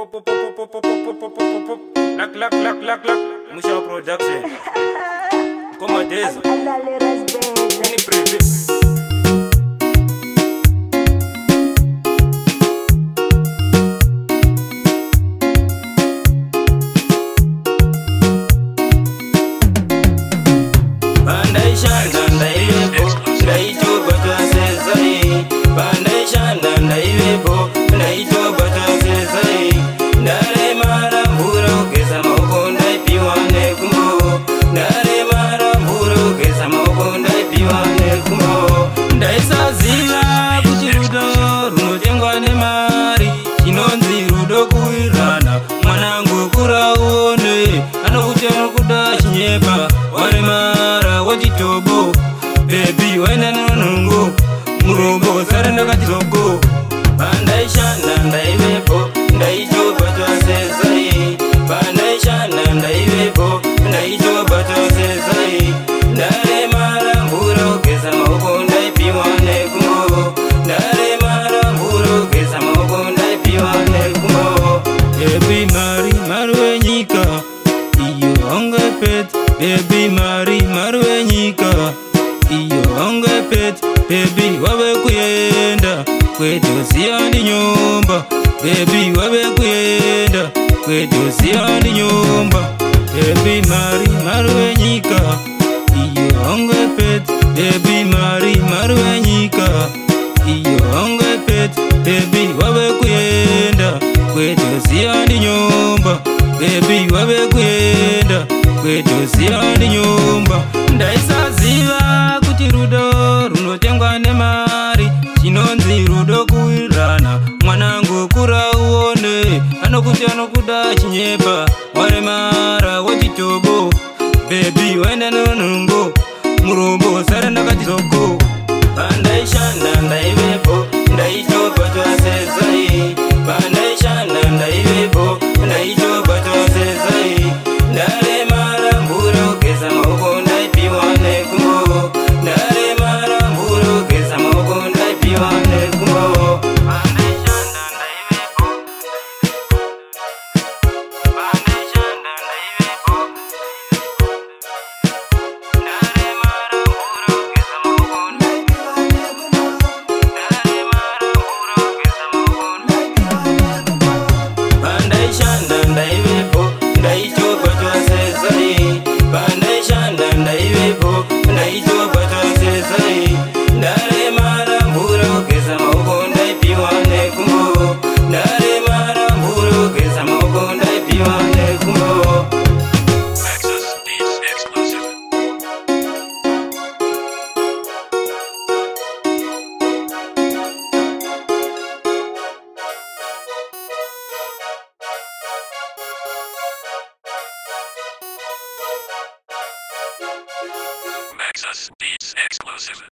Lock, lock, lock, lock, lock. Musha production Comadeza Any preview runonzi rudo kuirana mwanangu kuraone anokuchana kuda chinyepa waremara wachitobo bebi wainananungu murombo sarandakatizogo pandaishana bebi mari mari wenyika iyo onge peti bebi wave kuenda kwedoziyandi nyumba bebi wave kuenda kwedoziyandi nyumba bebi mari mari wenyika kwete usiyani nyumba ndaisaziva kuti rudo runotengwa nemari chinonzi rudo kuwirirana mwanangu kura uone anokuti anokuda chinyepa waremara wechitobo bebi waenda nonungo murombo sare ndakatizoko Texas Beats exclusive.